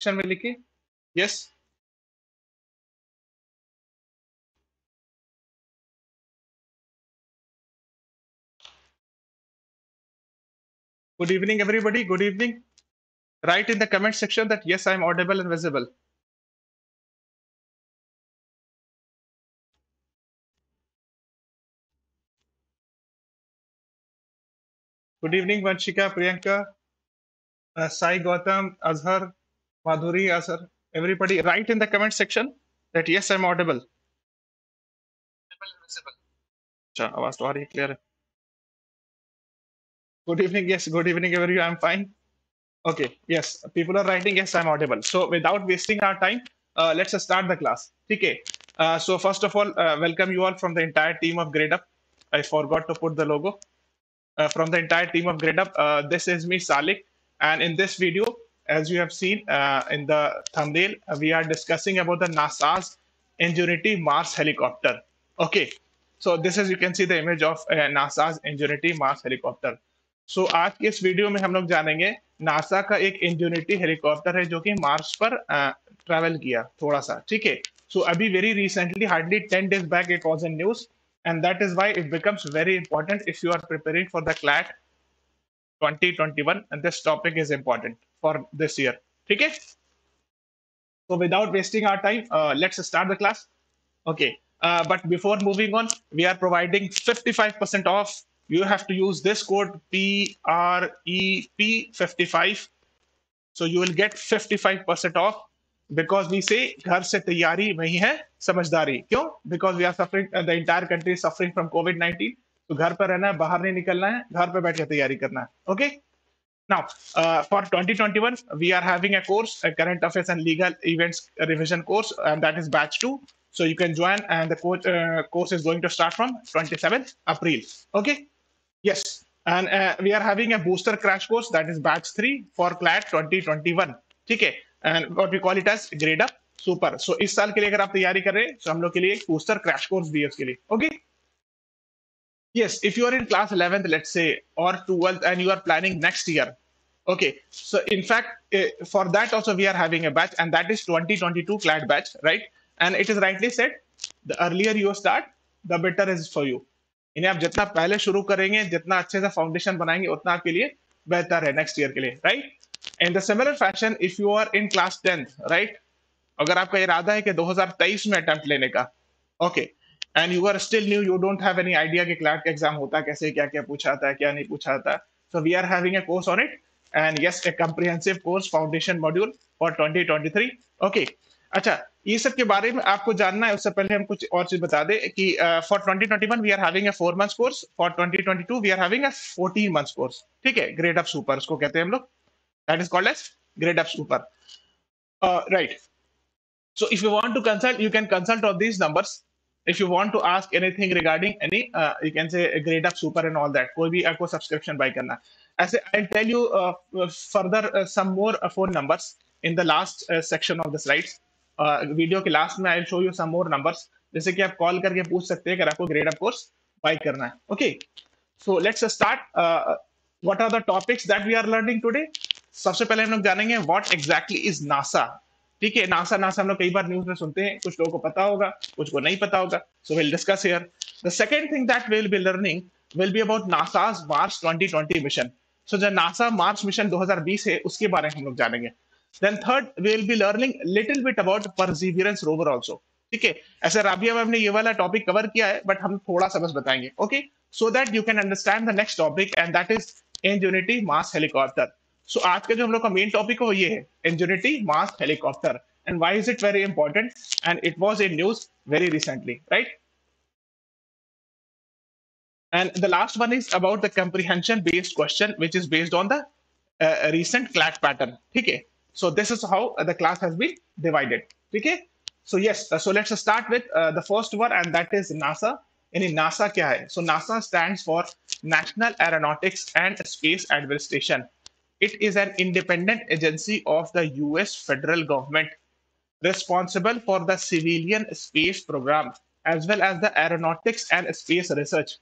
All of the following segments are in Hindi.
सेक्शन में लिखे yes good evening everybody good evening right in the comment section that yes I am audible and visible good evening Vanshika Priyanka Sai Gautam Azhar Madhuri, sir, everybody write in the comment section that yes, I'm audible. Visible. clear. Good evening. Yes, good evening, everyone. I'm fine. Okay, yes, people are writing, yes, I'm audible. So without wasting our time, uh, let's start the class. Okay, uh, so first of all, uh, welcome you all from the entire team of GradeUp. I forgot to put the logo. Uh, from the entire team of GradeUp, uh, this is me, Salik. And in this video, as you have seen uh, in the thumbnail, uh, we are discussing about the NASA's Ingenuity Mars helicopter. Okay. So this is, you can see the image of uh, NASA's Ingenuity Mars helicopter. So so, आज के इस वीडियो में हम लोग जानेंगे नासा का एक इंजूनिटी हेलीकॉप्टर है जो कि मार्स पर ट्रेवल किया थोड़ा सा ठीक है सो अभी very recently hardly ten days back it was in news and that is why it becomes very important if you are preparing for the CLAT 2021 and this topic is important for this year ठीक है so without wasting our time uh, let's start the class okay uh, but before moving on we are providing 55% off you have to use this code PREP55. So you will get 55% off because we say घर से तैयारी वही है समझदारी क्यों we are suffering uh, the entire country is suffering from COVID-19 तो घर पर रहना है बाहर नहीं निकलना है घर पर बैठ के तैयारी करना है okay okay now uh, for 2021 we are having a course a current affairs and legal events revision course and that is batch 2 so you can join and the course, uh, course is going to start from 27th April okay Yes, and uh, we are having a booster crash course that is batch 3 for CLAT 2021. ठीक है and what we call it as grade up super. So इस साल के लिए अगर आप तैयारी कर रहे हैं तो हम लोग के लिए एक booster crash course भी है उसके लिए okay yes if you are in class 11th let's say or 12th and you are planning next year okay so in fact uh, for that also we are having a batch and that is 2022 clad batch right? And it is rightly said the earlier you start the better is for you. इन्हें आप जितना पहले शुरू करेंगे जितना अच्छे से फाउंडेशन बनाएँगे उतना आपके लिए बेहतर है नेक्स्ट ईयर के लिए right in the similar fashion if you are in class tenth right अगर आपका इरादा है कि 2023 में अटेम्प्ट लेने का okay and you are still new you don't have any idea कि क्लैट का एग्ज़ाम होता कैसे क्या क्या पूछा था क्या नहीं पूछा था। So we are having a course on it and yes a comprehensive course foundation module for 2023 okay अच्छा ये सब के बारे में आपको जानना है उससे पहले हम कुछ और चीज़ बता दें कि for twenty twenty one we are having a four months course for twenty twenty two we are having a fourteen months course ठीक है? ग्रेड अप सुपर उसको कहते हैं हम लोग। That is called as grade up super right so if you want to consult you can consult on these numbers. If you want to ask anything regarding any uh, you can say grade up super and all that कोई भी आपको सब्सक्रिप्शन बाय करना। ऐसे i'll tell you uh, further uh, some more uh, phone numbers in the last uh, section of the slides. Video के लास्ट में I show you some more numbers जैसे कि आप कॉल करके पूछ सकते हैं अगर आपको ग्रेड अप कोर्स बाय करना है। Okay so let's start what are the topics that we are learning today सबसे पहले हम लोग जानेंगे व्हाट एग्जैक्टली इज़ नासा ठीक है? नासा नासा हम लोग कई बार न्यूज़ में सुनते हैं। कुछ लोगों को पता होगा कुछ को नहीं पता होगा। So will discuss here the second thing that will be learning will be about NASA's Mars 2020 mission सो जो नासा मार्स मिशन 2020 है उसके बारे में हम लोग जानेंगे। Then third, we will be learning little bit about perseverance rover also. ठीक है? ऐसे राबिया मैम ने ये वाला टॉपिक कवर किया है बट हम थोड़ा सा बस बताएँगे। Okay so that you can understand the next topic and that is Ingenuity Mars helicopter so आज का जो हम लोग का मेन टॉपिक है वो ये है Ingenuity Mars helicopter and why is it very important? And it was in news very recently right? and the last one is about the comprehension based question which is based on the uh, recent CLAT pattern okay So this is how uh, the class has been divided. Okay. So yes, uh, so let's start with uh, the first one and that is NASA. यानी NASA क्या है? So NASA stands for National Aeronautics and Space Administration. It is an independent agency of the US federal government responsible for the civilian space program as well as the aeronautics and space research.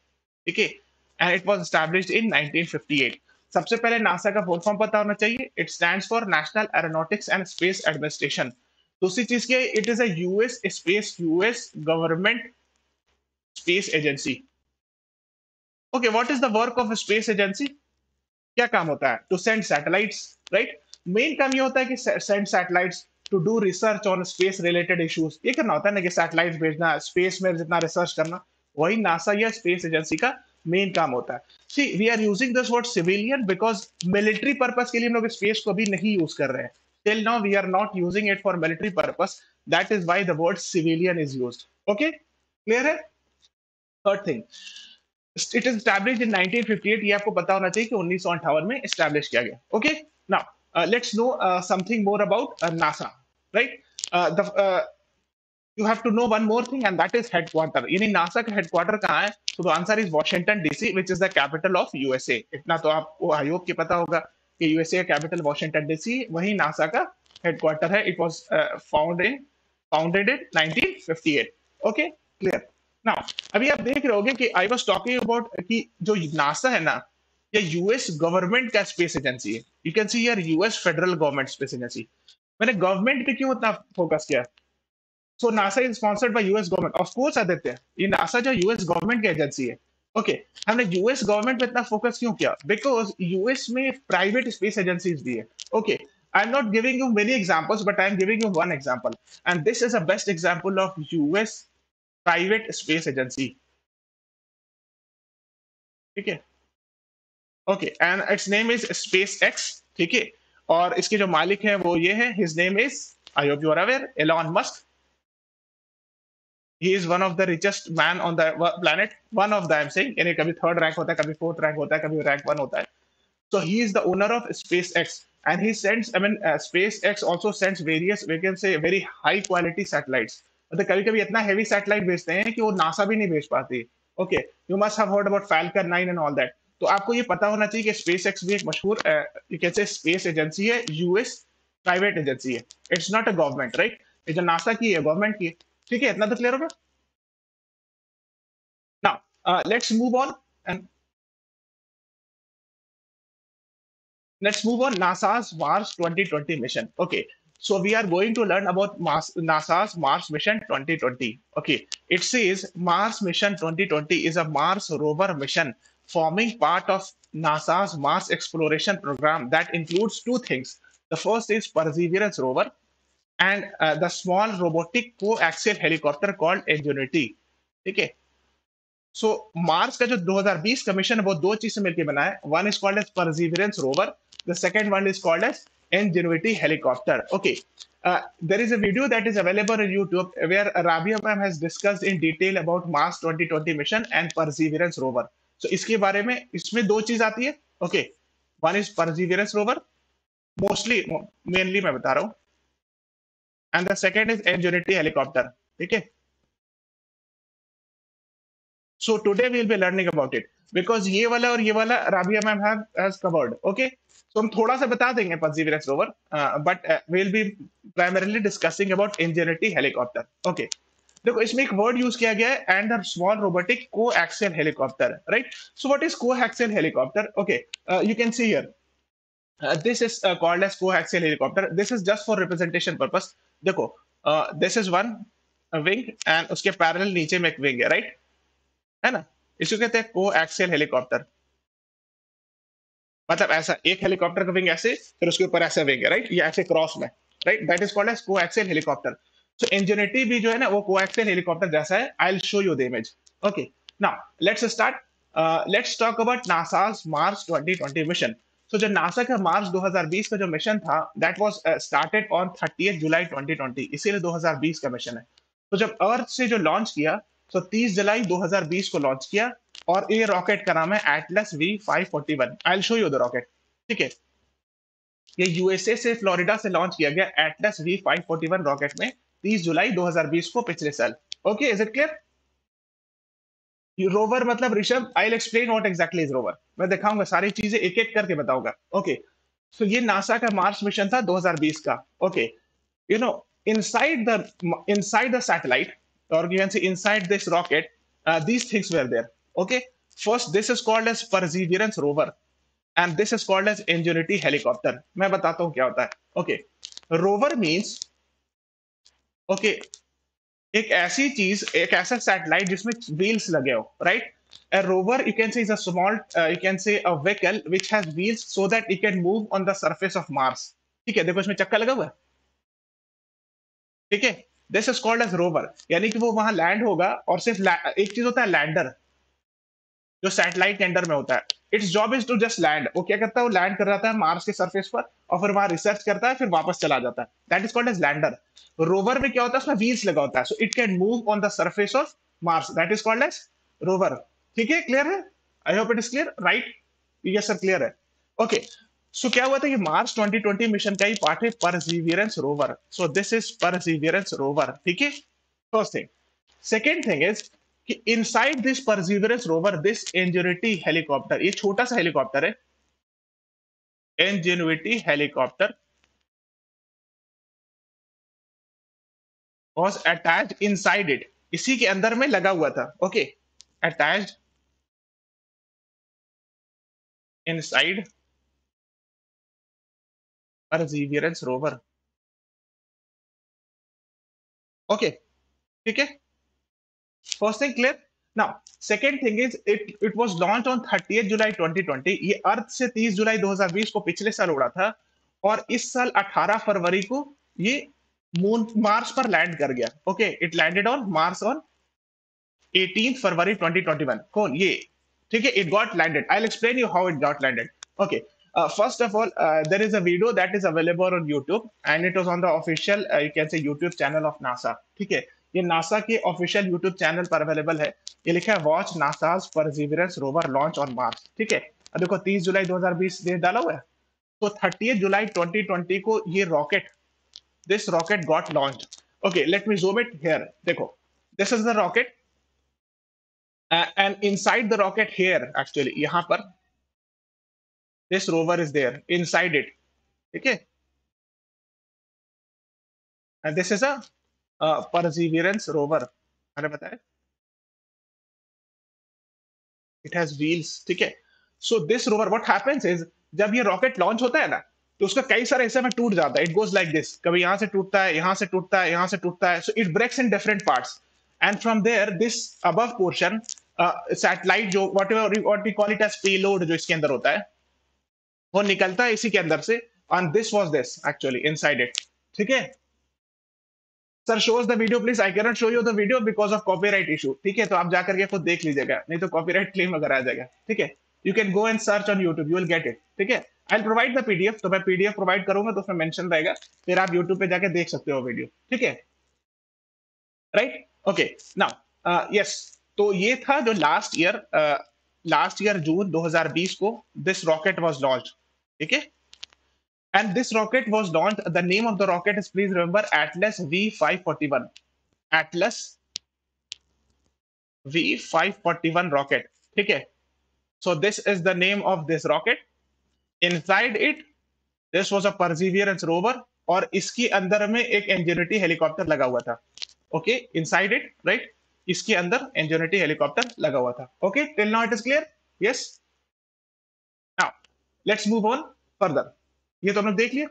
Okay. And it was established in 1958. सबसे पहले नासा का फुल फॉर्म पता होना चाहिए। It stand for National Aeronautics and Space Administration दूसरी चीज़ क्या है? It is a US space US government space agency okay what is the work of space agency क्या काम होता है? To send satellites right main काम ये होता है कि send satellites to do research on space related issues ये करना होता है ना कि सैटेलाइट भेजना स्पेस में जितना रिसर्च करना। वही नासा या स्पेस एजेंसी का मेन काम होता है see we are using this word civilian because military purpose के लिए हम लोग स्पेस को भी नहीं यूज़ कर रहे हैं till now we are not using it for military purpose that is why the word civilian is used okay clear है third thing it is established in 1958 ये आपको पता होना चाहिए कि उन्नीस में establish किया गया okay now uh, let's know uh, something more about you have to know one more thing, and that is headquarter. यानी नासा का हेडक्वार्टर कहाँ है? So the answer is Washington DC which is the capital of USA इतना तो आपको आई होप पता होगा कि यूएसए का कैपिटल वॉशिंगटन डीसी वही नासा का हेडक्वार्टर है. It was found in founded in 1958 okay clear now अभी आप देख रहे होगे कि आई वाज टॉकिंग अबाउट कि जो नासा है ना, ये यूएस गवर्नमेंट का स्पेस एजेंसी है. You can see here US federal government space agency मैंने गवर्नमेंट पे क्यों इतना फोकस किया? So NASA is sponsored by US government of course Aditya ये नासा जो यूएस गवर्नमेंट की एजेंसी है. ओके okay, हमने यूएस गवर्नमेंट पे इतना फोकस क्यों किया? बिकॉज़ यूएस में प्राइवेट स्पेस एजेंसीज भी है okay I am not giving you many examples but I am giving you one example and this is a best example of US private space agency ठीक है? Okay and its name is SpaceX ठीक है? और इसके जो मालिक है वो ये है. His name is I hope you are aware Elon Musk he is one of the richest man on the planet one of the i'm saying यानी कभी third rank होता है कभी fourth rank होता है कभी rank one होता है so he is the owner of SpaceX and he sends I mean uh, SpaceX also sends various we can say very high quality satellites मतलब कभी कभी इतना heavy satellite भेजते हैं कि वो नासा भी नहीं भेज पाती okay you must have heard about Falcon 9 and all that तो आपको ये पता होना चाहिए कि SpaceX भी एक मशहूर you can say space agency है यूएस प्राइवेट एजेंसी है it's not a government right ये जो नासा की है गवर्नमेंट की है ठीक है इतना तो क्लियर होगा now let's move on and let's move on nasa's mars 2020 mission okay so we are going to learn about Mars, nasa's mars mission 2020 okay it says mars mission 2020 is a mars rover mission forming part of nasa's mars exploration program that includes two things the first is perseverance rover and uh, the small robotic coaxial helicopter called Ingenuity. ठीक है सो मार्स का जो 2020 का मिशन है वो दो चीज़ से मिलकर बना है one is called as Perseverance rover the second one is called as Ingenuity helicopter. Okay, uh, there is a video that is available on YouTube where Rabia ma'am has discussed in detail about Mars 2020 mission and Perseverance rover. So इसके बारे में इसमें दो चीज़ आती है. Okay, one is Perseverance rover. Mostly, mainly मैं बता रहा हूँ. And the second is Ingenuity helicopter ठीक है so today we'll be learning about it because ये वाला और ये वाला Rabia ma'am covered okay so हम थोड़ा सा बता देंगे rover but we'll be primarily discussing about Ingenuity helicopter okay देखो, इसमें एक वर्ड यूज़ किया गया है and small robotic coaxial helicopter right so what is coaxial helicopter okay you can see here this is called as coaxial helicopter this is just for representation purpose देखो this is one wing and उसके पैरेलल नीचे में एक विंग है राइट है ना? इसको कहते हैं को एक्सियल हेलीकॉप्टर मतलब ऐसा, एक हेलीकॉप्टर का विंग ऐसे, फिर उसके ऊपर ऐसा विंग है राइट ये ऐसे क्रॉस में right that is called as coaxial helicopter so Ingenuity भी जो है ना, वो को एक्सियल हेलीकॉप्टर जैसा है. I will show you the image okay now let's start let's talk about NASA's Mars 2020 mission सो जो नासा का मार्च 2020 का जो मिशन था that was started on 30 July 2020 इसीलिए 2020 का मिशन है। तो जब अर्थ से जो लॉन्च किया तो 30 जुलाई 2020 को लॉन्च किया, और ये रॉकेट का नाम है Atlas V five forty one I show you the rocket ठीक है? ये यूएसए से फ्लोरिडा से लॉन्च किया गया Atlas V five forty one rocket में 30 जुलाई 2020 को पिछले साल। Okay is it clear rover मतलब Rishabh I explain what exactly is rover मैं दिखाऊँगा सारी चीज़ें एक एक करके बताऊँगा. ओके सो ये नासा का मार्स मिशन था 2020 का. Okay you know inside the inside the satellite say inside this rocket uh, these things were there. Okay. First this is called as perseverance rover and this is called as Ingenuity helicopter मैं बताता हूँ क्या होता है. ओके रोवर मीन्स ओके एक ऐसी चीज़ एक ऐसा सैटेलाइट जिसमें व्हील्स लगे हो right A rover, you can say, is a small, uh, you can say, a vehicle which has wheels so that it can move on the surface of Mars. ठीक है? देखो इसमें चक्का लगा हुआ है। ठीक है? This is called as rover यानी कि वो वहाँ लैंड होगा और सिर्फ़ एक चीज़ होता है लैंडर जो सैटेलाइट लैंडर में होता है। Its job is to just land वो क्या करता है? वो लैंड कर जाता है मार्स के सरफेस पर और फिर वहाँ रिसर्च करता है, फिर वापस चला जाता है। That is called as lander rover में क्या होता है? उसमें व्हील्स लगा होता है। So it can move on the surface of Mars that is called as rover ठीक है? क्लियर है? I hope it is clear right yes sir clear है। ओके सो क्या हुआ था? कि मार्च 2020 मिशन का ही पार्ट है Perseverance rover so this is Perseverance rover ठीक है? First thing second thing is कि inside this perseverance rover this ingenuity helicopter ये छोटा सा हेलीकॉप्टर है। Ingenuity helicopter was attached inside it इसी के अंदर में लगा हुआ था। Okay attach inside perseverance rover. Okay ठीक है? First thing, clear? Now, second thing is, it it was launched on 30th जुलाई 2020 ये अर्थ से 30 जुलाई 2020 को पिछले साल उड़ा था और इस साल 18 फरवरी को ये मून मार्स पर लैंड कर गया। Okay it landed on Mars on 18 February 2021 कौन? ये। ठीक है it got landed I explain you how it got landed okay first of all there is a video that is available on YouTube and it was on the official you can say YouTube channel of NASA ठीक है ये नासा के ऑफिशियल यूट्यूब चैनल पर अवेलेबल है। ये लिखा है watch NASA's Perseverance rover launch on Mars ठीक है? अब देखो 30 जुलाई 2020 हज़ार डाला हुआ है। तो थर्टी जुलाई 2020 को ये rocket this rocket got launch okay let me zoom it here देखो this is the rocket and inside the rocket here actually यहाँ पर this rover is there inside it ठीक है? This is a is a uh, Perseverance rover. It has wheels. Okay. So this rover, what happens is, जब ये रॉकेट लॉन्च होता है ना तो उसका कई सारे हिस्से में टूट जाता है इट गोज लाइक दिस कभी यहाँ से टूटता है यहाँ से टूटता है यहाँ से टूटता है so it breaks in different parts and from there this above portion satellite जो whatever what we call it as payload जो इसके अंदर होता है वो निकलता है इसी के अंदर से and this was this actually inside it ठीक है sir shows the video please I can show you the video because of copyright issue ठीक है? तो आप जाकर के खुद देख लीजिएगा, नहीं तो कॉपीराइट क्लेम अगर आ जाएगा। ठीक है? You can go and search on YouTube you will get it ठीक है? आई प्रोवाइड द पीडीएफ तो मैं पीडीएफ प्रोवाइड करूँगा तो उसमें मेंशन रहेगा। फिर आप यूट्यूब पे जाके देख सकते हो वीडियो ठीक है? राइट ओके नाउ यस तो ये था जो last year last year June 2020 को दिस रॉकेट वाज लॉन्च ठीक है? And this rocket was launched. The name of the rocket is, please remember, atlas v541 atlas v541 rocket. ठीक so this is the name of this rocket. Inside it this was a perseverance rover और इसके अंदर में एक एंजेनिटी हेलीकॉप्टर लगा हुआ था। ओके इनसाइड इट राइट इसके अंदर एंजेनिटी हेलीकॉप्टर लगा हुआ था। Okay till now it is clear yes now let's move on further ये तो हमने देख लिया।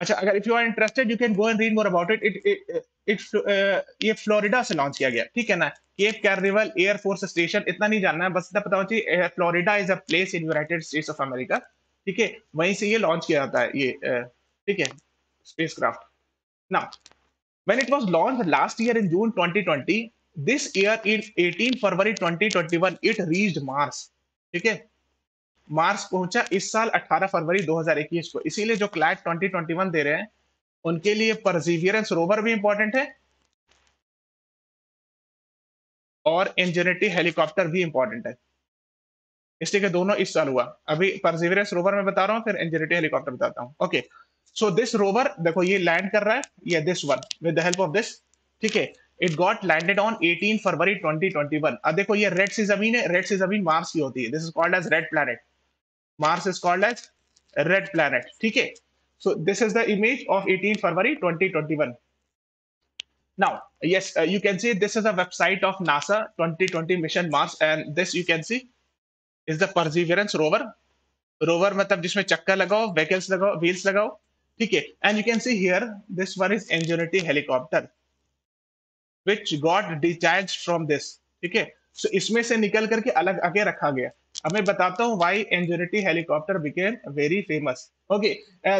अच्छा अगर if you are interested you can go and read more about it it it ये फ्लोरिडा से लॉन्च किया गया। ठीक है ना? Cape Canaveral Air Force Station इतना नहीं जानना है, बस इतना पता चाहिए Florida is a place in United States of America ठीक है? वहीं से ये लॉन्च किया जाता है, ये ठीक है? Spacecraft now when it was launched last year in June 2020 this year in 18 February 2021 it reached Mars ठीक है? मार्स पहुँचा इस साल 18 फरवरी 2021 को। इसीलिए जो क्लैट 2021 दे रहे हैं, उनके लिए परसिवियरेंस रोवर भी इंपॉर्टेंट है और इंजेनिटी हेलीकॉप्टर भी इंपॉर्टेंट है। इसलिए दोनों इस साल हुआ। अभी परसिवियरेंस रोवर में बता रहा हूँ, फिर इंजेनिटी हेलीकॉप्टर बताता हूँ। ओके सो दिस रोवर देखो ये लैंड कर रहा है, ये this one with the help of this ठीक है? It got landed on 18 February 2021 अब देखो ये रेड सी ज़मीन है रेड सी ज़मीन मार्स की होती है। This is called as red planet Mars is called as red planet. Okay. So this is the image of 18 February 2021. Now, yes, uh, you can see this is a website of NASA 2020 mission Mars, and this you can see is the perseverance rover rover मतलब जिसमें चक्कर लगाओ व्हीकल्स लगाओ व्हील्स लगाओ ठीक है and you can see here this one is Ingenuity helicopter which got discharge from this ठीक है सो इसमें से निकल करके अलग आगे रखा गया अब मैं बताता हूँ why Ingenuity helicopter became very famous okay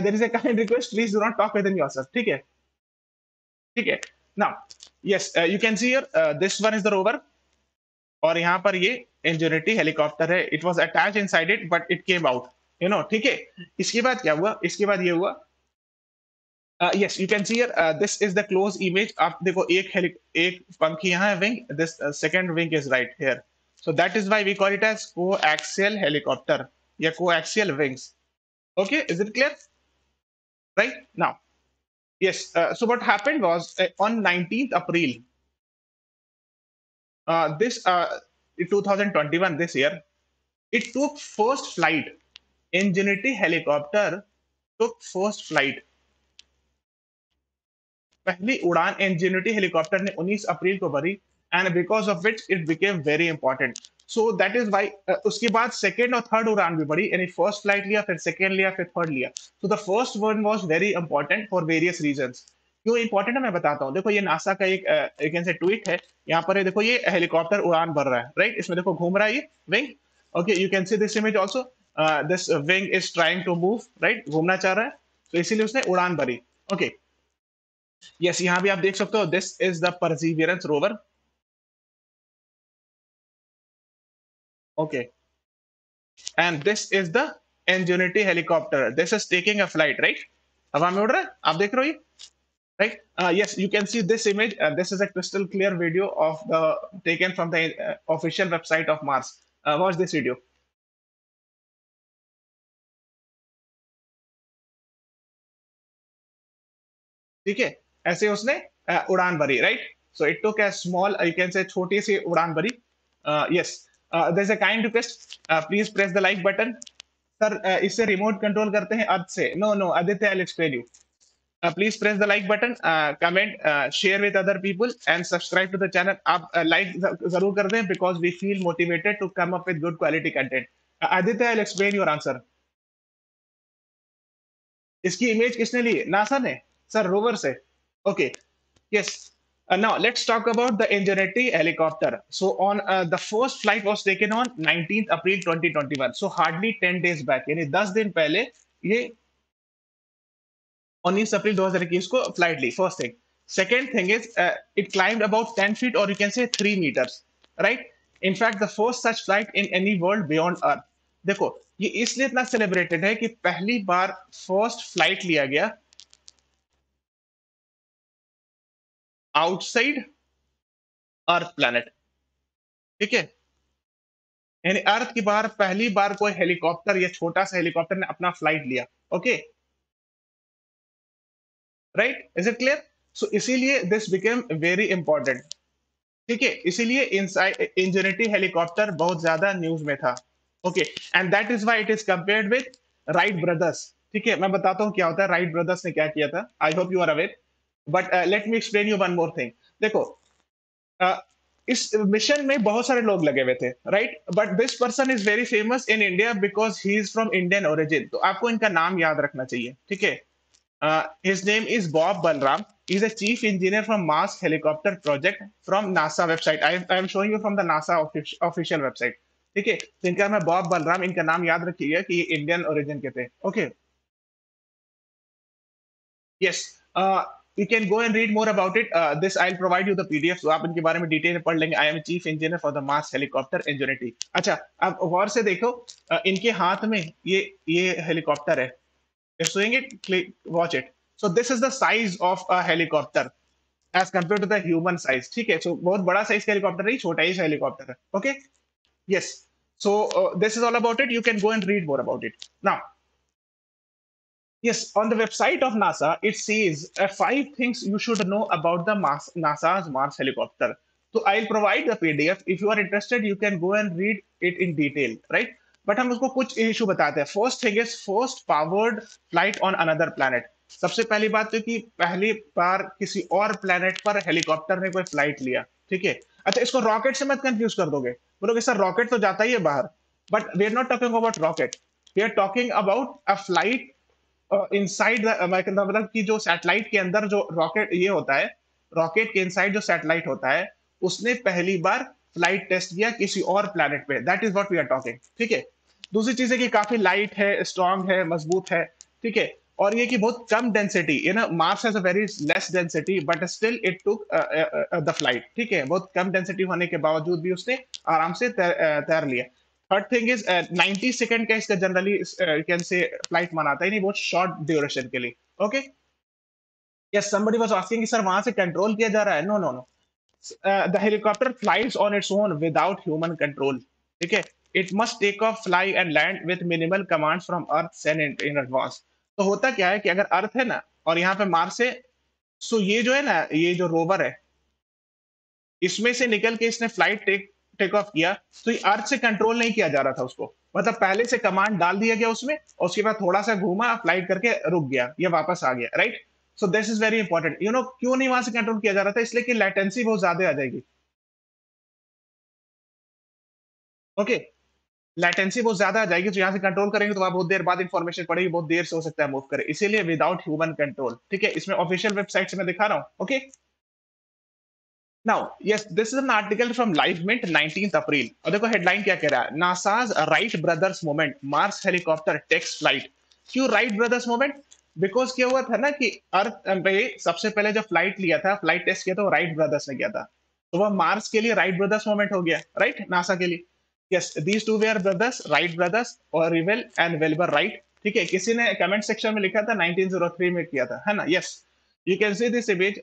there is a request please do not talk within yourself ठीक है? ठीक है? Now yes you can see here this one is the rover और यहाँ पर ये एंजोरिटी हेलीकॉप्टर है. It was attach inside it but it came out you know ठीक है? इसके बाद क्या हुआ? इसके बाद ये हुआ। Yes you can see this is the close image आप देखो, एक एक पंख यहाँ है wing this second wing is right here so that is why we call it as coaxial helicopter या coaxial wings okay is it clear right now yes uh, so what happened was uh, on 19th april uh, this uh, 2021 this year it took first flight ingenuity helicopter took first flight पहली उड़ान इंजेन्यूटी हेलीकॉप्टर ने 19 अप्रैल को भरी and because of which it became very important so that is why उसके बाद सेकेंड और थर्ड उड़ान भी बढ़ी यानी फ़र्स्ट फ़्लाइट लिया फिर सेकेंड लिया फिर थर्ड लिया so the first one was very important for various reason क्यों इंपॉर्टेंट है मैं बताता हूँ देखो ये नासा का एक एक से ट्वीट है यहाँ पर देखो ये हेलीकॉप्टर उड़ान भर रहा है राइट इसमें देखो घूम रहा है ये wing okay you can see this image also this wing is trying to move right घूमना चाह रहा है तो इसीलिए उसने उड़ान भरी ओके okay. यस yes, यहाँ भी आप देख सकते हो this is the perseverance rover okay and this is the Ingenuity helicopter this is taking a flight right हवा में उड़ रहा है आप देख रहे हो ये right uh, yes you can see this image uh, this is a crystal clear video of the taken from the uh, official website of mars uh, watch this video ठीक है ऐसे उसने उड़ान भरी right so it took a small you can say छोटी सी उड़ान भरी yes is a kind request please press the like button sir इससे रिमोट कंट्रोल करते हैं अर्थ से। No no Aditya I explain you please press the like button comment share with other people and subscribe to the channel आप लाइक uh, ज़रूर कर दें because we feel motivated to come up with good quality content Aditya I explain your answer इसकी इमेज किसने ली? नासा ने? सर रोवर से। Okay. Yes. Uh, now let's talk about the Ingenuity helicopter. So on uh, the first flight was taken on 19th April 2021. So hardly 10 days back. यानी 10 दिन पहले ये 19 अप्रैल 2021 को flight Lee first thing second thing is uh, it climbed about 10 feet or you can say 3 meters right in fact the first such flight in any world beyond earth देखो ये इसलिए इतना सेलिब्रेटेड है कि पहली बार फ़र्स्ट फ़्लाइट लिया गया आउटसाइड अर्थ प्लैनेट। ठीक है? यानी अर्थ की बाहर पहली बार कोई हेलीकॉप्टर, या छोटा सा हेलीकॉप्टर ने अपना फ़्लाइट लिया। Okay? Right is it clear so इसीलिए दिस बिकेम वेरी इंपॉर्टेंट ठीक है? इसीलिए इंजनिटी हेलीकॉप्टर बहुत ज़्यादा न्यूज़ में था। Okay? And that is why it is compared with Wright brothers ठीक है? मैं बताता हूँ क्या होता है। राइट ब्रदर्स ने क्या किया था? I hope you are aware but let me explain you one more thing देखो uh, इस मिशन में बहुत सारे लोग लगे हुए थे right but this person is very famous in India because he is from Indian origin तो आपको इनका नाम याद रखना चाहिए ठीक है? His name is Bob Balaram is a chief engineer from Mars helicopter project from NASA website I I am showing you from the NASA official website ठीक है? तो इनका मैं बॉब बलराम इनका नाम याद रखिएगा कि ये इंडियन ओरिजिन के थे okay yes you can go and read more about it this I provide you the PDF आप इनके बारे में डिटेल में पढ़ लेंगे. I am chief engineer for the Mars helicopter engineering अच्छा अब गौर से देखो uh, इनके हाथ में ये ये हेलीकॉप्टर है. Size of helicopter as compare to the human size ठीक है? सो बहुत बड़ा साइज़ का हेलीकॉप्टर है छोटा ही हेलीकॉप्टर है. Okay yes so this is all about it you can go and read more about it now Yes, on the website of NASA, it says uh, five things you should know about the Mars, NASA's Mars helicopter. So I'll provide the PDF. If you are interested, you can go and read it in detail, right? But हम उसको कुछ इशू बताते हैं first thing is first powered flight on another planet सबसे पहली बात तो कि पहली बार किसी और प्लैनेट पर हेलीकॉप्टर ने कोई फ़्लाइट लिया ठीक है अच्छा इसको रॉकेट से मत कंफ्यूज कर दोगे बोलोगे सर रॉकेट तो जाता ही है बाहर but we are not talking about rocket we are talking about a flight inside uh, मतलब कि जो सैटेलाइट के अंदर जो रॉकेट ये होता है रॉकेट के इनसाइड जो सैटेलाइट होता है उसने पहली बार फ़्लाइट टेस्ट किया किसी और प्लेनेट पे. That is what we are talking ठीक है? दूसरी चीज़ है कि काफ़ी लाइट है स्ट्रांग है मज़बूत है. ठीक है? और ये कि बहुत कम density you know Mars has a very less density but still it took the flight ठीक है? बहुत कम डेंसिटी होने के बावजूद भी उसने आराम से तैर लिया. थर्ड थिंग इज़ 90 सेकंड का इसका जनरली कैन से फ़्लाइट मनाता है नहीं बहुत शॉर्ट ड्यूरेशन के लिए okay yes somebody was asking sir वहाँ से कंट्रोल किया जा रहा है no no no the helicopter flies on its own without human control ठीक है it must take off fly and land with minimal commands from earth send in advance तो होता क्या है कि अगर अर्थ है ना, और यहाँ पे मार्स है सो ये जो है ना, ये जो रोवर है, इसमें से निकल के इसने फ़्लाइट टेक टेक ऑफ़ किया तो ये अर्थ से कंट्रोल नहीं किया जा रहा था उसको। मतलब पहले से कमांड डाल दिया गया उसमें, और उसके बाद थोड़ा सा घूमा फ़्लाइट करके रुक गया, ये वापस आ गया right so this is very important you know क्यों नहीं वहाँ से कंट्रोल किया जा रहा था? इसलिए कि लेटेंसी बहुत ज़्यादा आ जाएगी। Okay okay. लेटेंसी बहुत ज़्यादा आ जाएगी तो यहाँ से कंट्रोल करेंगे तो वहाँ बहुत देर बाद इंफॉर्मेशन पड़ेगी बहुत देर से हो सकता है मूव करे। इसीलिए विदाउट ह्यूमन कंट्रोल ठीक है? इसमें ऑफिशियल वेबसाइट से मैं दिखा रहा हूँ। Okay now yes this is an article from Live Mint 19th April और देखो हेडलाइन क्या कह रहा है? NASA's Wright brothers movement Mars helicopter takes flight क्यों राइट ब्रदर्स मूवमेंट बिकॉज़ क्या हुआ था ना कि अर्थ पे सबसे पहले जब फ़्लाइट लिया था फ़्लाइट टेस्ट किया था, वो राइट ब्रदर्स ने किया था। तो वह मार्स के लिए राइट ब्रदर्स मूवमेंट हो गया राइट नासा के लिए। Yes these two were brothers Wright brothers Orville and वेलबर right ठीक है, किसी ने कमेंट सेक्शन में लिखा था 1903 में किया था, है ना? Yes you can see this image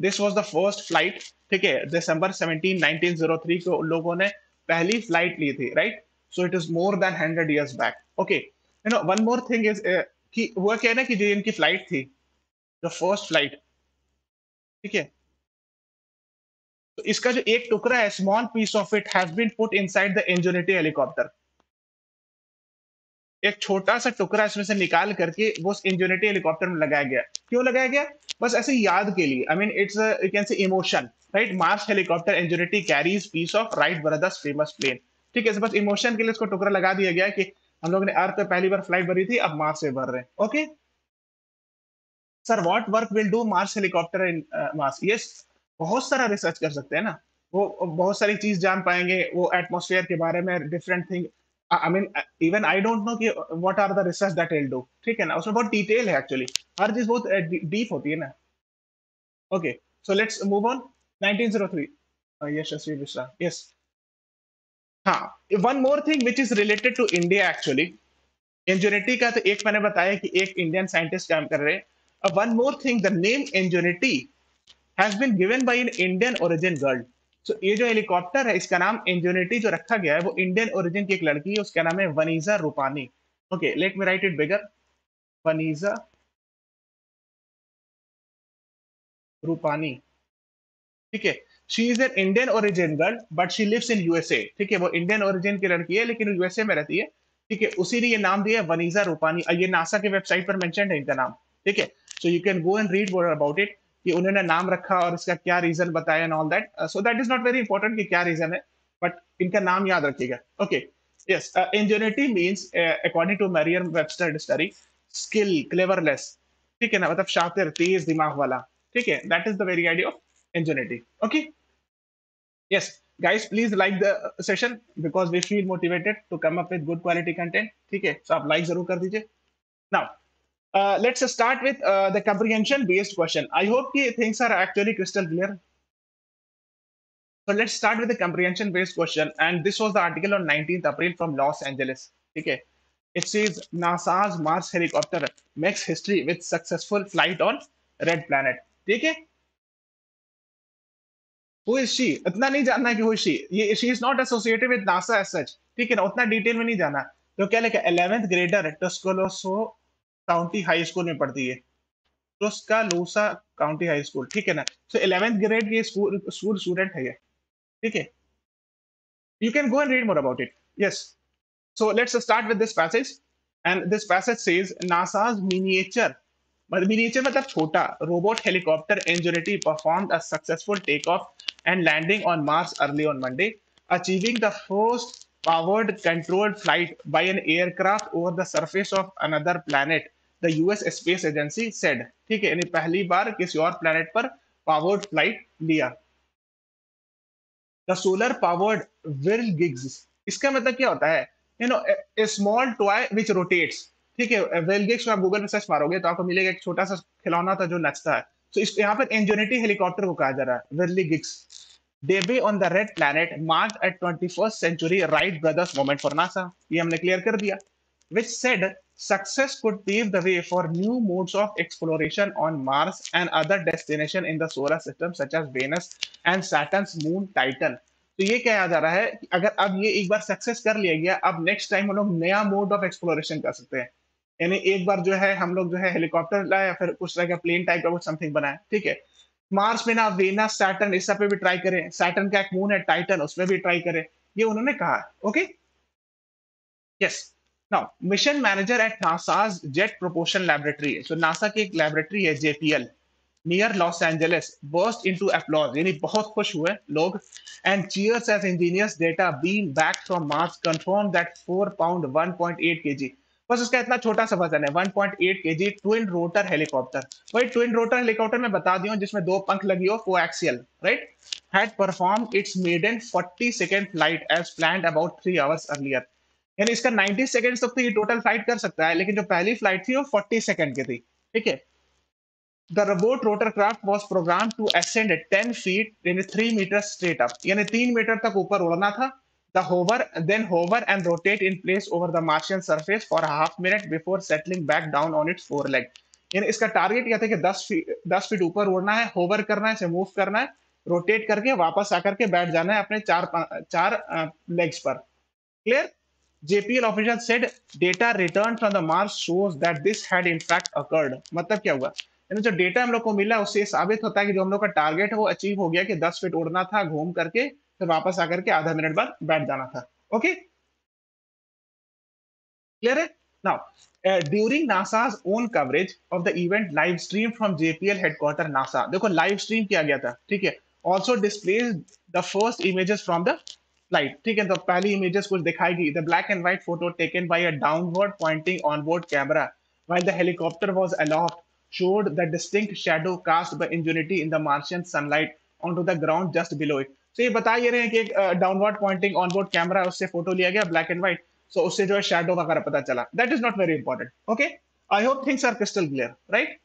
this was the first flight ठीक है? दिसंबर 17 1903 को लोगों ने पहली फ़्लाइट ली थी right so it is more than 100 years back okay you know one more thing is कि हुआ क्या है ना कि जो इनकी फ़्लाइट थी द फ़र्स्ट फ़्लाइट ठीक है? तो इसका जो एक टुकड़ा है small piece of it has been put inside the Ingenuity helicopter एक छोटा सा टुकड़ा इसमें से निकाल करके वो इंजोनिटी हेलीकॉप्टर में लगाया गया। क्यों लगाया गया? बस ऐसे याद के लिए। I mean it's you can say emotion right Mars helicopter Ingenuity carries piece of Wright brothers famous plane ठीक है बस इमोशन के लिए इसको टुकड़ा लगा दिया गया कि हम लोग ने अर्थ पे पहली बार फ़्लाइट भरी थी, अब मार्स से भर रहे हैं। Okay sir what work will do Mars helicopter in Mars yes बहुत सारा रिसर्च कर सकते हैं ना। वो, बहुत सारी चीज़ जान पाएँगे, वो एटमोसफेयर के बारे में different thing I mean even I don't know कि what are the research that will do ठीक है ना? उसमें बहुत डिटेल है एक्चुअली हर चीज़ बहुत डीप uh, होती है ना? Okay so let's move on 1903 Yashasvi Mishra yes हाँ one more thing which is related to India actually Ingenuity का तो एक मैंने बताया कि एक इंडियन साइंटिस्ट काम कर रहे हैं। One more thing the name Ingenuity has been given by an Indian origin girl so ये जो हेलीकॉप्टर है, इसका नाम इंजोनिटी जो रखा गया है, वो इंडियन ओरिजिन की एक लड़की है, उसका नाम है Vaneeza Rupani okay let me write it bigger Vaneeza Rupani ठीक है? She is an Indian origin girl but she lives in USA ठीक है, वो इंडियन ओरिजिन की लड़की है, लेकिन यूएसए में रहती है. ठीक है, उसी ने ये नाम दिया वनीजा रूपानी ये नासा के वेबसाइट पर मेंशन है इनका नाम. ठीक है? So you can go and read about it कि उन्होंने नाम रखा और इसका क्या रीजन बताया all that so that is not very important कि क्या रीजन है बट इनका नाम याद रखिएगा। Okay yes Ingenuity means according to Merriam Webster study skill cleverness ठीक है ना? मतलब शातिर, तेज, दिमाग वाला। ठीक है? That is the very idea of ingenuity okay yes guys please like the session because we feel motivated to come up with good quality content ठीक है? सो आप लाइक ज़रूर कर दीजिए। Now Uh, let's start with uh, the comprehension based question. I hope ki things are actually crystal clear. So let's start with the comprehension based question. And this was the article on 19th April from Los Angeles. Okay. It says NASA's Mars helicopter makes history with successful flight on red planet. ठीक है Who is she? इतना नहीं जानना कि who is she? ये she is not associated with NASA as such. ठीक है ना उतना डिटेल में नहीं जाना तो क्या लिखा 11th grader टस्कोलोसो County high school में पढ़ती है। उसका लूसा काउंटी हाई स्कूल ठीक है ना? सो इलेवेंथ ग्रेड ये स्कूल स्टूडेंट है ये, ठीक है? You can go and read more about it yes so let's start with this passage and this passage says NASA's miniature miniature मतलब छोटा robot helicopter Ingenuity perform a successful take off and landing on Mars early on Monday achieving the first powered controlled flight by an aircraft over the surface of another planet the US space agency said ठीक है यानी पहली बार किसी और प्लैनेट पर पावर्ड फ़्लाइट लिया। The solar powered whirligigs इसका मतलब क्या होता है? You know a small toy which rotates ठीक है विल गिग्स आप गूगल पे सर्च मारोगे तो आपको मिलेगा एक छोटा सा खिलौना था जो नचता है। तो so, यहाँ पर एंजोनिटी हेलीकॉप्टर को कहा जा रहा है whirligig's debut on the red planet mark at twenty first century Wright brothers moment for NASA ये हमने क्लियर कर दिया। Which said success could pave the way for new modes of exploration on Mars and other destinations in the solar system, such as Venus and Saturn's moon, Titan. तो ये कहा जा रहा है कि अगर अब ये एक बार सक्सेस कर लिया गया, अब नेक्स्ट टाइम हम लोग नया मोड ऑफ़ एक्सप्लोरेशन कर सकते हैं। यानी एक बार जो है, हम लोग जो है हेलीकॉप्टर लाए या फिर कुछ तरह का प्लेन टाइप का कुछ समथिंग बनाए, ठीक है? मार्स में ना वेनस सैटर्न इस सब पे भी ट्राई करें। सैटर्न का एक मून है टाइटन उसमें भी ट्राई करें। ये उन्होंने कहा okay yes now mission manager at NASA's jet proportion laboratory so NASA की एक लैबोरेटरी है JPL near Los Angeles burst into applause यानी बहुत खुश हुए लोग। And cheers as engineers data beam back from Mars confirm that 4 pound 1.8 KG बस उसका इतना छोटा सा वज़न है 1.8 पॉइंट के ट्विन रोटर हेलीकॉप्टर वही ट्विन रोटर हेलीकॉप्टर में बता दियो जिसमें दो पंख लगी हो right had perform its maiden 40 second flight as planned about 3 hours earlier यानी इसका 90 सेकंड्स तक तो ये टोटल फ़्लाइट कर सकता है, लेकिन जो पहली फ़्लाइट थी वो 40 सेकंड की थी, ठीक है? The robot rotor craft was program to ascend 10 feet यानी 3 मीटर स्ट्रेट अप यानी 3 मीटर तक ऊपर उड़ना था। द होवर hover and rotate in place over the Martian surface for a half minute before settling back down on its four leg. यानी इसका टारगेट क्या था कि 10 फीट 10 फीट ऊपर उड़ना है होवर करना है, इसे मूव करना है रोटेट करके वापस आकर के बैठ जाना है अपने चार चार लेग्स पर। Clear JPL official said data returned from the Mars shows that this had in fact occurred. मतलब क्या हुआ? यानी जो डेटा हम लोग को मिला, उससे साबित होता है कि जो हम लोग का टारगेट है, वो अचीव हो गया कि 10 फीट उड़ना था, घूम करके, फिर वापस आकर के आधा मिनट बाद बैठ जाना था। ओके क्लियर है? Now during NASA's own coverage of the event live stream from JPL headquarter NASA देखो लाइव स्ट्रीम किया गया था, ठीक है? Also display the first images from the flight ठीक है? तो पहली इमेजेस कुछ दिखाई गई the black and white photo taken by a downward pointing onboard camera while the helicopter was aloft showed the distinct shadow cast by Ingenuity in the Martian sunlight onto the ground just below it. तो ये बता ये रहे हैं कि एक डाउनवर्ड पॉइंटिंग ऑनबोर्ड कैमरा उससे फ़ोटो लिया गया ब्लैक एंड व्हाइट सो उससे जो है शेडो वगैरह पता चला। That is not very important okay I hope things are crystal clear right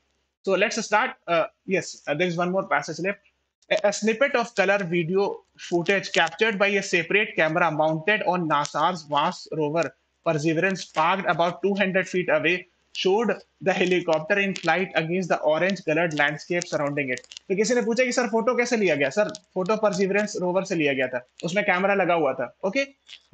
so let's yes uh, there is one more passage left. a, a snippet of color video footage captured by a separate camera mounted on nasa's mars rover perseverance parked about 200 feet away showed the helicopter in flight against the orange colored landscape surrounding it तो किसी ने पूछा कि सर फोटो कैसे लिया गया सर फोटो परसिवरेंस रोवर से लिया गया था उसमें कैमरा लगा हुआ था okay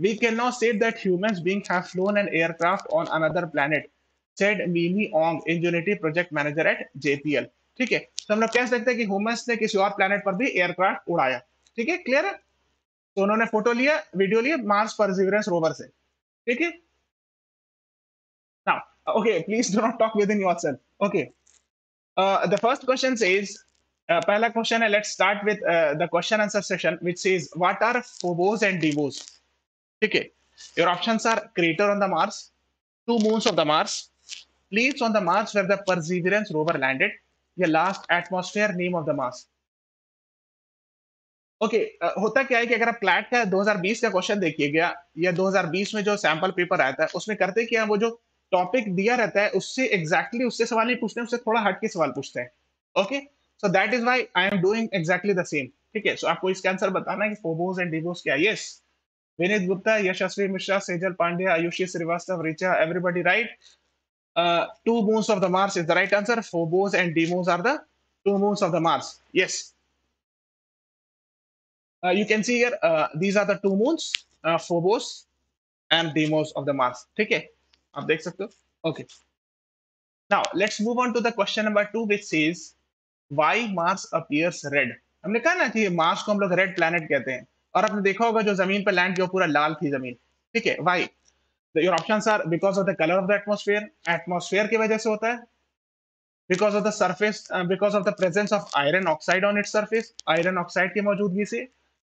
we can not say that humans being have flown an aircraft on another planet said Mimi Aung Ingenuity project manager at JPL ठीक है? तो हम लोग कह सकते हैं कि ह्यूमस ने किसी और प्लेनेट पर भी एयरक्राफ्ट उड़ाया। ठीक है? क्लियर है तो उन्होंने फ़ोटो लिया वीडियो लिए मार्स परसिवरेंस रोवर से। ठीक है? Okay please do not talk with in your cell okay the first question is पहला क्वेश्चन है let's start with the question answer session which is what are Phobos and Deimos ठीक है? Your options are crater on the Mars two moons of the Mars please on the Mars where the Perseverance rover landed the last atmosphere name of the mars okay होता क्या है कि अगर आप प्लैट का 2020 का क्वेश्चन देखिए गया या 2020 में जो सैंपल पेपर आया था, उसमें करते क्या वो जो टॉपिक दिया रहता है, उससे एग्जैक्टली exactly, उससे सवाल नहीं पूछते, उससे थोड़ा हट के सवाल पूछते हैं। Okay so that is why I am doing exactly the same ठीक है? सो आपको इसका आंसर बताना है कि फोबोस एंड डिवोस क्या yes Vineet Gupta Yashasvi Mishra Sejal Pandey Ayushi Srivastava Richa everybody right two moons of the Mars is the right answer Phobos and Deimos are the two moons of the Mars yes you can see here uh, these are the two moons uh, phobos and deimos of the mars. है? आप देख सकते हो? Okay now let's move on to the question number two which says why Mars appears red हमने कहा ना कि मार्स को हम लोग रेड प्लैनेट कहते हैं। और आपने देखा होगा जो ज़मीन पर लैंड किया पूरा लाल थी ज़मीन। ठीक है? Why your options are because of the colour of the atmosphere atmosphere की वजह से होता है। Because of the surface because of the presence of iron oxide on its surface iron oxide की मौजूदगी से।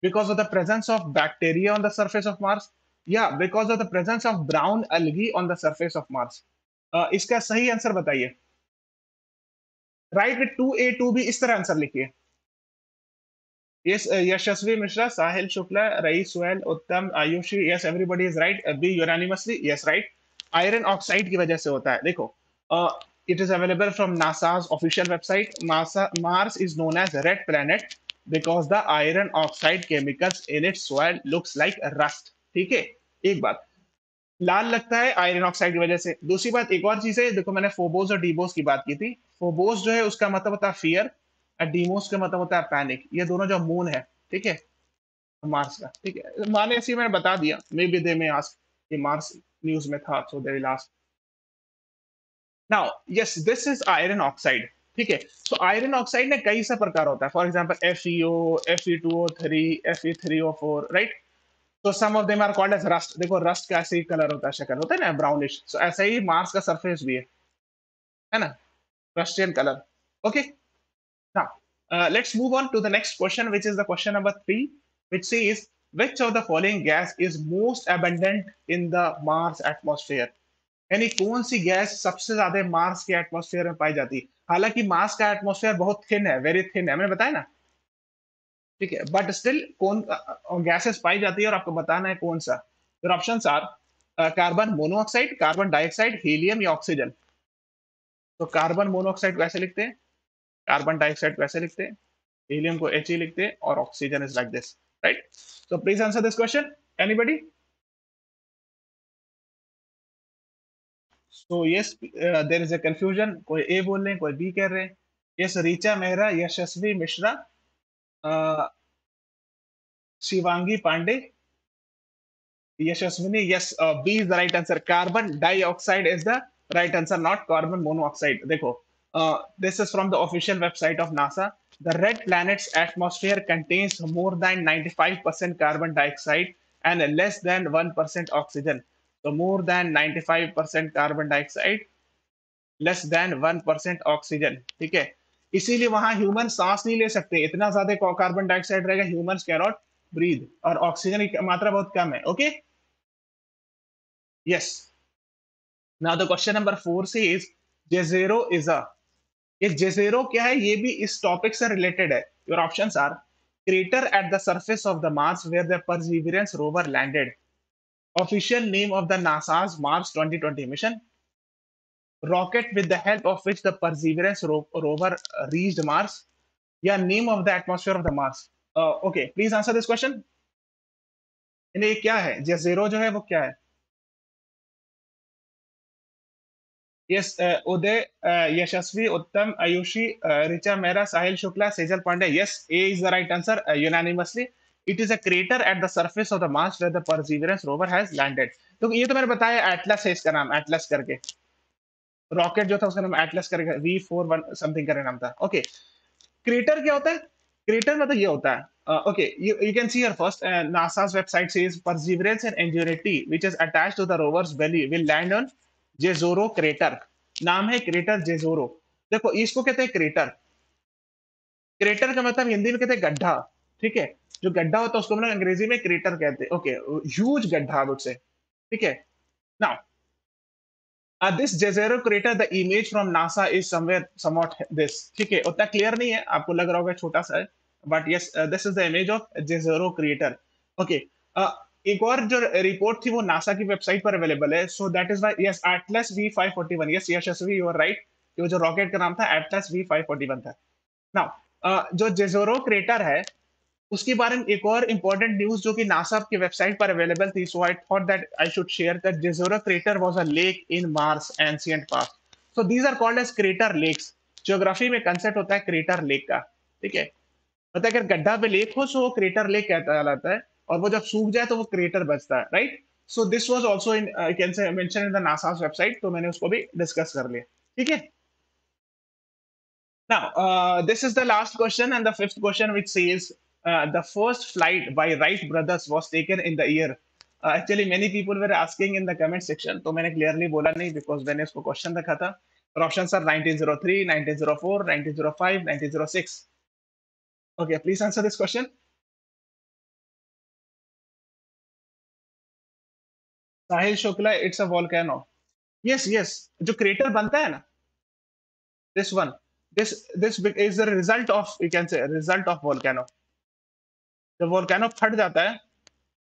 Because of the presence of bacteria on the surface of Mars या because of the presence of brown algae on the surface of Mars इसका सही आंसर बताइए। Write with two A two B इस तरह आंसर लिखिए। Yes Yashasvi Mishra Sahil Shukla Rai Suhail Uttam Ayushi yes everybody is right B unanimously yes right iron oxide की वजह से होता है। देखो it is available from NASA's official website Mars is known as red planet because the iron oxide chemicals in it soil looks like rust ठीक है? एक बात। लाल लगता है आयरन ऑक्साइड की वजह से। दूसरी बात, एक और चीज़ है। देखो, मैंने फोबोज और डीबोज की बात की थी। फोबोज जो है, उसका मतलब होता है फियर डीमोस का मतलब होता है पैनिक ये दोनों जो मून है ठीक है? मार्स का ठीक है? माने ऐसी मैंने बता दिया मे बी दे में आस्क कि मार्स न्यूज़ में था so they ask now yes this is iron oxide ठीक है? सो आयरन ऑक्साइड में कई सा प्रकार होता है. For example FeO Fe2O3 Fe3O4 right तो some of them are called as rust देखो रस्ट का ऐसे ही कलर होता है शक्ल होता है ना ब्राउनिश सो so, ऐसे ही मार्स का सरफेस भी है है ना? रस्टियन colour okay Now, uh, let's move on to the next question, which is the question number three, which says, which of the following gas is most abundant in the Mars atmosphere? यानी कौन सी गैस सबसे ज़्यादा मार्स के एटमोस्फेयर में पाई जाती? है हालाँकि मार्स का एटमोस्फेयर बहुत थिन है वेरी थिन है मैंने बताया ना? ठीक है बट स्टिल कौन गैसेस पाई जाती है और आपको बताना है कौन सा? Option are carbon monoxide carbon dioxide helium या ऑक्सीजन तो कार्बन मोनोऑक्साइड कैसे लिखते हैं। कार्बन डाइऑक्साइड ऐसे लिखते हैं को एच लिखते हैं और oxygen is like this right so please answer this question anybody so yes there is a confusion कोई ए बोल रहे हैं, कोई बी कह रहे हैं. Yes Richa Mehra Yashasvi Mishra Shivangi Pandey Yashaswini yes B is the right answer carbon dioxide is the right answer not carbon monoxide देखो Uh, this is from the official website of NASA. The red planet's atmosphere contains more than 95% carbon dioxide and less than 1% oxygen. So more than 95% carbon dioxide, less than 1% oxygen. ठीक है इसीलिए वहाँ ह्यूमन सांस नहीं ले सकते इतना ज़्यादा कार्बन डाइऑक्साइड रहेगा ह्यूमन कैनॉट ब्रीद और ऑक्सीजन की मात्रा बहुत कम है okay yes now the question number four say is Jezero is a ये जेजेरो क्या है? ये भी इस टॉपिक से रिलेटेड है। Your option are crater at the surface of the Mars where the Perseverance rover landed official name of the NASA's Mars 2020 mission rocket with the help of which the Perseverance rover reached Mars या name of the atmosphere of the Mars okay please answer this question ये क्या है? जेजेरो जो है वो क्या है? Yes Uday Yashasvi Uttam Ayushi Richa Mehra Sahil Shukla Sejal Pandey yes A is the right answer unanimously it is a crater at the surface of the Mars Perseverance rover has landed तो ये तो मैंने बताया एटलस है इसका नाम एटलस करके। रॉकेट जो था उसका नाम एटलस करके वी फोर वन समथिंग करके नाम था। ओके क्रिएटर क्या होता है? क्रिएटर मतलब ये होता है। Okay you you can see here first NASA's website से is and Ingenuity which is attached to the rover's belly will land on Jezero crater. नाम है क्रेटर जेजोरो। देखो इसको कहते हैं क्रेटर। क्रेटर का मतलब हिंदी में कहते हैं गड्ढा ठीक है? जो गड्ढा होता है उसको मतलब अंग्रेज़ी में क्रेटर कहते हैं। ओके ह्यूज गड्ढा वुड से ठीक है? Now uh, this Jezero crater the image from NASA is somewhere somewhat this ठीक है? उतना क्लियर नहीं है आपको लग रहा होगा छोटा सा but yes this is the image of Jezero crater okay एक और जो रिपोर्ट थी वो नासा की वेबसाइट पर अवेलेबल है. So that is why yes Atlas V five forty one yes Yashasvi you are right वो जो रॉकेट का नाम था Atlas V five forty one था. नाउ जो जेजोरो क्रेटर है, उसके बारे में एक और इंपॉर्टेंट न्यूज़ जो कि नासा की वेबसाइट पर अवेलेबल थी. So I thought that I should share that Jezero crater was a lake in Mars ancient past so these are called as crater lakes geography में कंसेप्ट होता है क्रेटर लेक का. ठीक है? मतलब अगर गड्ढा पे लेक हो तो वो क्रेटर लेक कहता जाता है. और वो जब सूख जाए तो वो क्रिएटर बचता है right so this was also in can say mention in the NASA's website तो मैंने उसको भी डिस्कस कर लिया ठीक है now uh, this is the last question and the fifth question which says uh, the first flight by Wright brothers was taken in the year uh, actually many people were asking in the comment section तो मैंने clearly बोला नहीं because मैंने उसको question रखा था और options are 1903 1904 1905 1906 okay please answer this question Sahil Shukla it's a volcano yes yes जो क्रेटर बनता है ना this one this this is the result of, you can say, result of volcano. जब वोल्केनो फट जाता है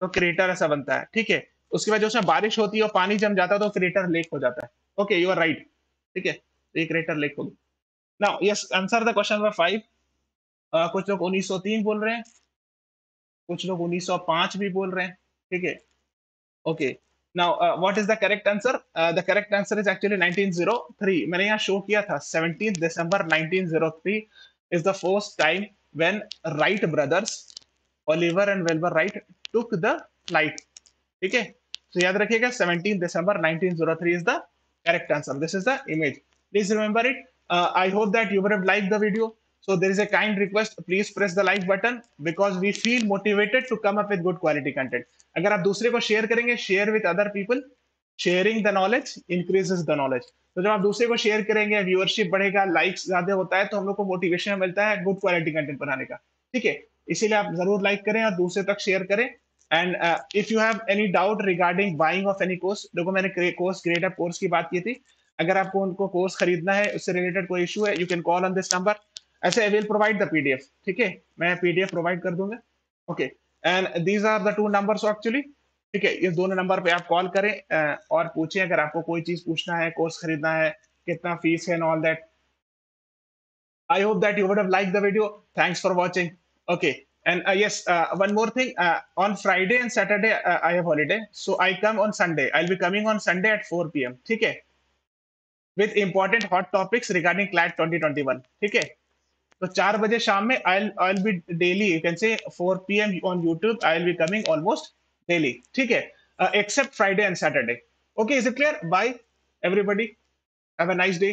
तो क्रेटर ऐसा बनता है, ठीक है? उसके बाद जो उसमें बारिश होती है और पानी जम जाता है तो क्रेटर लेक हो जाता है। ओके यू आर राइट ठीक है? तो ये क्रेटर लेक होगी now yes answer the question number five कुछ लोग 1903 बोल रहे हैं, कुछ लोग 1905 भी बोल रहे हैं, ठीक है? Okay Now, uh, what is the correct answer? Uh, the correct answer is actually 1903. मैंने यहाँ शो किया था 17th December 1903 is the first time when Wright brothers, Oliver and Wilbur Wright, took the flight. ठीक है तो याद रखिएगा 17th December 1903 is the correct answer. This is the image. Please remember it. Uh, I hope that you would have liked the video. So there is a kind request, please press the like button because we feel motivated to come up with good quality content. अगर आप दूसरे को शेयर करेंगे share with other people sharing the knowledge increases the knowledge तो जब आप दूसरे को शेयर करेंगे व्यूअरशिप बढ़ेगा लाइक्स ज़्यादा होता है तो हम लोग को मोटिवेशन मिलता है गुड क्वालिटी कंटेंट बनाने का। ठीक है? इसीलिए आप ज़रूर लाइक करें और दूसरे तक शेयर करें। And if you have any doubt regarding buying of any course देखो मैंने कोर्स ग्रेड अप कोर्स की बात की थी। अगर आपको उनको कोर्स खरीदना है, उससे रिलेटेड कोई इशू है you can call on this number ऐसे I will provide the PDF ठीक है? मैं पीडीएफ प्रोवाइड कर दूँगा। Okay and these are the two number actually ठीक है, इस दोनों नंबर पे आप कॉल करें और पूछें अगर आपको कोई चीज़ पूछना है कोर्स खरीदना है, कितना फ़ीस है and all that I hope that you would have like the video thanks for watching okay and yes one more thing on Friday and Saturday I have holiday so I come on Sunday I will be coming on Sunday at 4 PM ठीक है? With important hot topics regarding CLAT 2021 ठीक है? तो चार बजे शाम में I I be daily you can say four P M on YouTube I be coming almost daily ठीक है? Except Friday and Saturday okay is it clear bye everybody have a nice day